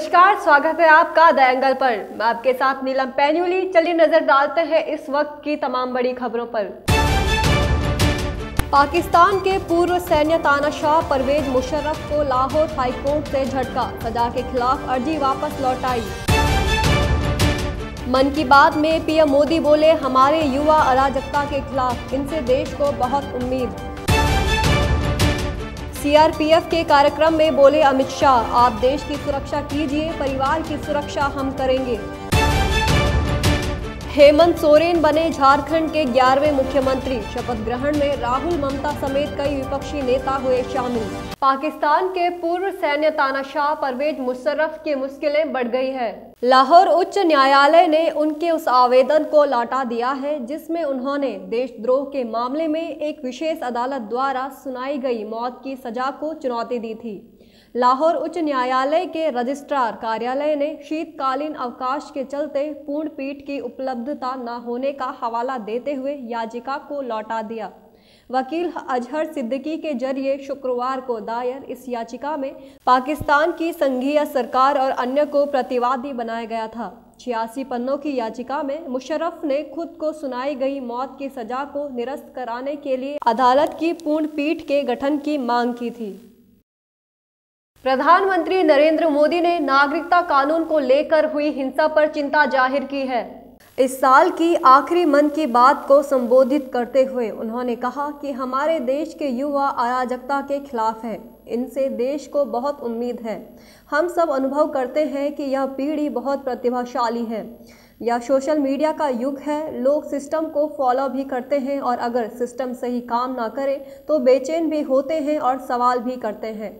नमस्कार, स्वागत है आपका द एंगल पर। मैं आपके साथ नीलम पैन्यूली। चलिए नज़र डालते हैं इस वक्त की तमाम बड़ी खबरों पर। पाकिस्तान के पूर्व सैन्य तानाशाह परवेज मुशर्रफ को लाहौर हाईकोर्ट से झटका, सजा के खिलाफ अर्जी वापस लौटाई। मन की बात में पीएम मोदी बोले, हमारे युवा अराजकता के खिलाफ, इनसे देश को बहुत उम्मीद। सीआरपीएफ के कार्यक्रम में बोले अमित शाह, आप देश की सुरक्षा कीजिए, परिवार की सुरक्षा हम करेंगे। हेमंत सोरेन बने झारखंड के ग्यारहवें मुख्यमंत्री, शपथ ग्रहण में राहुल ममता समेत कई विपक्षी नेता हुए शामिल। पाकिस्तान के पूर्व सैन्य तानाशाह परवेज मुशर्रफ की मुश्किलें बढ़ गई है। लाहौर उच्च न्यायालय ने उनके उस आवेदन को लौटा दिया है, जिसमें उन्होंने देशद्रोह के मामले में एक विशेष अदालत द्वारा सुनाई गई मौत की सजा को चुनौती दी थी। लाहौर उच्च न्यायालय के रजिस्ट्रार कार्यालय ने शीतकालीन अवकाश के चलते पूर्ण पीठ की उपलब्धता न होने का हवाला देते हुए याचिका को लौटा दिया। वकील अजहर सिद्दीकी के ज़रिए शुक्रवार को दायर इस याचिका में पाकिस्तान की संघीय सरकार और अन्य को प्रतिवादी बनाया गया था। छियासी पन्नों की याचिका में मुशर्रफ ने खुद को सुनाई गई मौत की सजा को निरस्त कराने के लिए अदालत की पूर्ण पीठ के गठन की मांग की थी। प्रधानमंत्री नरेंद्र मोदी ने नागरिकता कानून को लेकर हुई हिंसा पर चिंता ज़ाहिर की है। इस साल की आखिरी मन की बात को संबोधित करते हुए उन्होंने कहा कि हमारे देश के युवा अराजकता के खिलाफ हैं। इनसे देश को बहुत उम्मीद है। हम सब अनुभव करते हैं कि यह पीढ़ी बहुत प्रतिभाशाली है। या सोशल मीडिया का युग है। लोग सिस्टम को फॉलो भी करते हैं और अगर सिस्टम सही काम ना करे तो बेचैन भी होते हैं और सवाल भी करते हैं।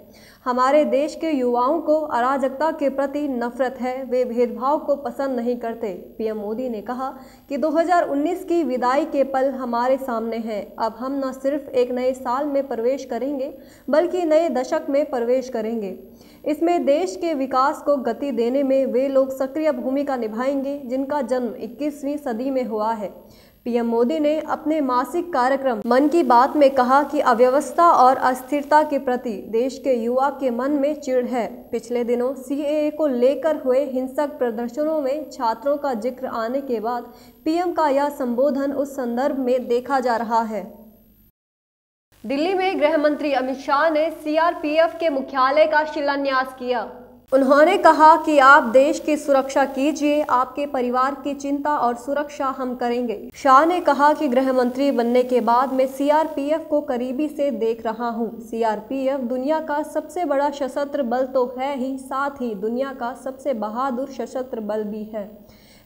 हमारे देश के युवाओं को अराजकता के प्रति नफरत है, वे भेदभाव को पसंद नहीं करते। पीएम मोदी ने कहा कि 2019 की विदाई के पल हमारे सामने हैं। अब हम न सिर्फ़ एक नए साल में प्रवेश करेंगे, बल्कि नए दशक में प्रवेश करेंगे। इसमें देश के विकास को गति देने में वे लोग सक्रिय भूमिका निभाएँगे, जिनका जन्म 21वीं सदी में हुआ है। पीएम मोदी ने अपने मासिक कार्यक्रम मन की बात में कहा कि अव्यवस्था और अस्थिरता के प्रति देश के युवा के मन में चिड़ है। पिछले दिनों सीएए को लेकर हुए हिंसक प्रदर्शनों में छात्रों का ज़िक्र आने के बाद पीएम का यह संबोधन उस संदर्भ में देखा जा रहा है। दिल्ली में गृह मंत्री अमित शाह ने सीआरपीएफ के मुख्यालय का शिलान्यास किया। उन्होंने कहा कि आप देश की सुरक्षा कीजिए, आपके परिवार की चिंता और सुरक्षा हम करेंगे शाह ने कहा कि गृह मंत्री बनने के बाद मैं सीआरपीएफ को करीबी से देख रहा हूँ। सीआरपीएफ दुनिया का सबसे बड़ा सशस्त्र बल तो है ही, साथ ही दुनिया का सबसे बहादुर सशस्त्र बल भी है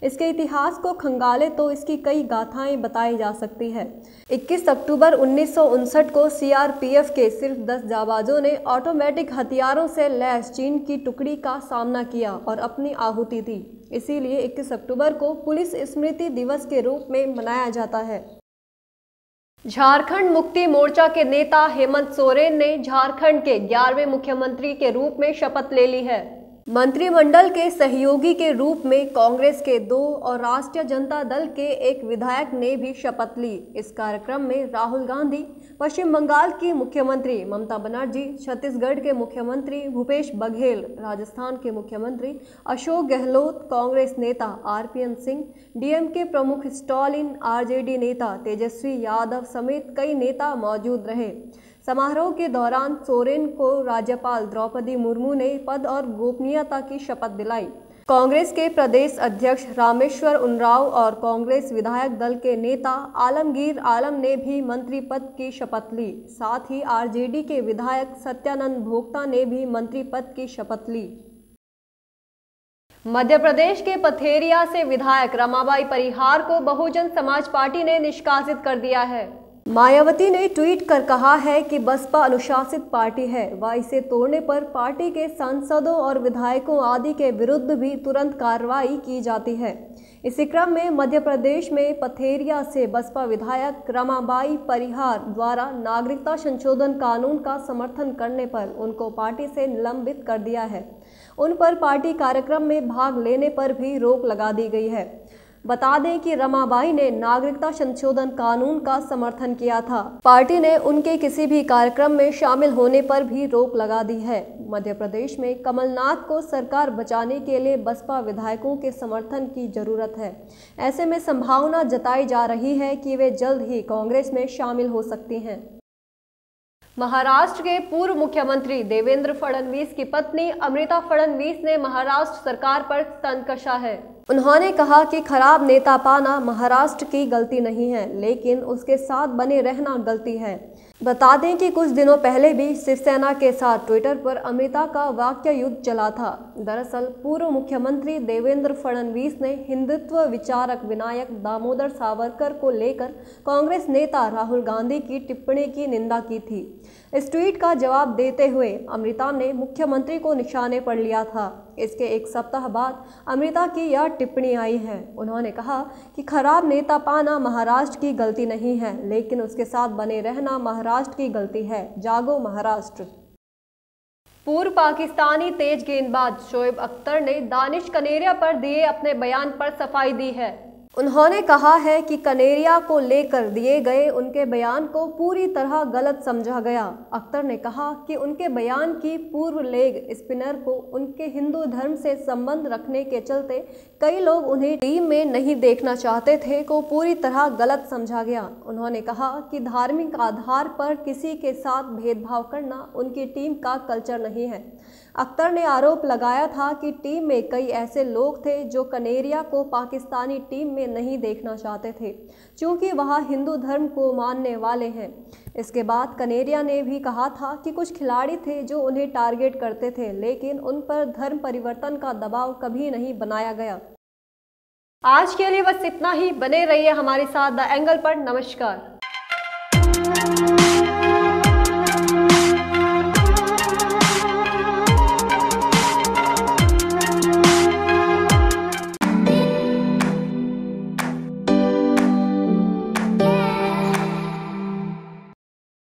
इसके इतिहास को खंगाले तो इसकी कई गाथाएँ बताई जा सकती है। 21 अक्टूबर उन्नीस सौ उनसठ को सीआरपीएफ के सिर्फ़ 10 जाबाजों ने ऑटोमेटिक हथियारों से लैस चीन की टुकड़ी का सामना किया और अपनी आहुति दी। इसीलिए 21 अक्टूबर को पुलिस स्मृति दिवस के रूप में मनाया जाता है। झारखंड मुक्ति मोर्चा के नेता हेमंत सोरेन ने झारखंड के ग्यारहवें मुख्यमंत्री के रूप में शपथ ले ली है। मंत्रिमंडल के सहयोगी के रूप में कांग्रेस के दो और राष्ट्रीय जनता दल के एक विधायक ने भी शपथ ली। इस कार्यक्रम में राहुल गांधी, पश्चिम बंगाल की मुख्यमंत्री ममता बनर्जी, छत्तीसगढ़ के मुख्यमंत्री भूपेश बघेल, राजस्थान के मुख्यमंत्री अशोक गहलोत, कांग्रेस नेता आरपीएन सिंह डीएमके प्रमुख स्टॉलिन, आरजेडी नेता तेजस्वी यादव समेत कई नेता मौजूद रहे। समारोह के दौरान सोरेन को राज्यपाल द्रौपदी मुर्मू ने पद और गोपनीयता की शपथ दिलाई। कांग्रेस के प्रदेश अध्यक्ष रामेश्वर उनराव और कांग्रेस विधायक दल के नेता आलमगीर आलम ने भी मंत्री पद की शपथ ली। साथ ही आरजेडी के विधायक सत्यानंद भोक्ता ने भी मंत्री पद की शपथ ली। मध्य प्रदेश के पथेरिया से विधायक रमाबाई परिहार को बहुजन समाज पार्टी ने निष्कासित कर दिया है। मायावती ने ट्वीट कर कहा है कि बसपा अनुशासित पार्टी है, व इसे तोड़ने पर पार्टी के सांसदों और विधायकों आदि के विरुद्ध भी तुरंत कार्रवाई की जाती है। इसी क्रम में मध्य प्रदेश में पथेरिया से बसपा विधायक रमाबाई परिहार द्वारा नागरिकता संशोधन कानून का समर्थन करने पर उनको पार्टी से निलंबित कर दिया है। उन पर पार्टी कार्यक्रम में भाग लेने पर भी रोक लगा दी गई है। बता दें कि रमाबाई ने नागरिकता संशोधन कानून का समर्थन किया था। पार्टी ने उनके किसी भी कार्यक्रम में शामिल होने पर भी रोक लगा दी है। मध्य प्रदेश में कमलनाथ को सरकार बचाने के लिए बसपा विधायकों के समर्थन की ज़रूरत है। ऐसे में संभावना जताई जा रही है कि वे जल्द ही कांग्रेस में शामिल हो सकती हैं। महाराष्ट्र के पूर्व मुख्यमंत्री देवेंद्र फडणवीस की पत्नी अमृता फडणवीस ने महाराष्ट्र सरकार पर तंज कसा है। उन्होंने कहा कि खराब नेता पाना महाराष्ट्र की गलती नहीं है, लेकिन उसके साथ बने रहना गलती है। बता दें कि कुछ दिनों पहले भी शिवसेना के साथ ट्विटर पर अमृता का वाक्य युद्ध चला था। दरअसल, पूर्व मुख्यमंत्री देवेंद्र फडणवीस ने हिंदुत्व विचारक विनायक दामोदर सावरकर को लेकर कांग्रेस नेता राहुल गांधी की टिप्पणी की निंदा की थी। इस ट्वीट का जवाब देते हुए अमृता ने मुख्यमंत्री को निशाने पर लिया था। इसके एक सप्ताह बाद अमृता की यह टिप्पणी आई है। उन्होंने कहा कि खराब नेता पाना महाराष्ट्र की गलती नहीं है, लेकिन उसके साथ बने रहना महाराष्ट्र की गलती है। जागो महाराष्ट्र। पूर्व पाकिस्तानी तेज गेंदबाज शोएब अख्तर ने दानिश कनेरिया पर दिए अपने बयान पर सफ़ाई दी है। उन्होंने कहा है कि कनेरिया को लेकर दिए गए उनके बयान को पूरी तरह गलत समझा गया। अख्तर ने कहा कि उनके बयान की पूर्व लेग स्पिनर को उनके हिंदू धर्म से संबंध रखने के चलते कई लोग उन्हें टीम में नहीं देखना चाहते थे को पूरी तरह गलत समझा गया। उन्होंने कहा कि धार्मिक आधार पर किसी के साथ भेदभाव करना उनकी टीम का कल्चर नहीं है। अख्तर ने आरोप लगाया था कि टीम में कई ऐसे लोग थे जो कनेरिया को पाकिस्तानी टीम में नहीं देखना चाहते थे, क्योंकि वह हिंदू धर्म को मानने वाले हैं। इसके बाद कनेरिया ने भी कहा था कि कुछ खिलाड़ी थे जो उन्हें टारगेट करते थे, लेकिन उन पर धर्म परिवर्तन का दबाव कभी नहीं बनाया गया। आज के लिए बस इतना ही। बने रहिए हमारे साथ द एंगल पर। नमस्कार।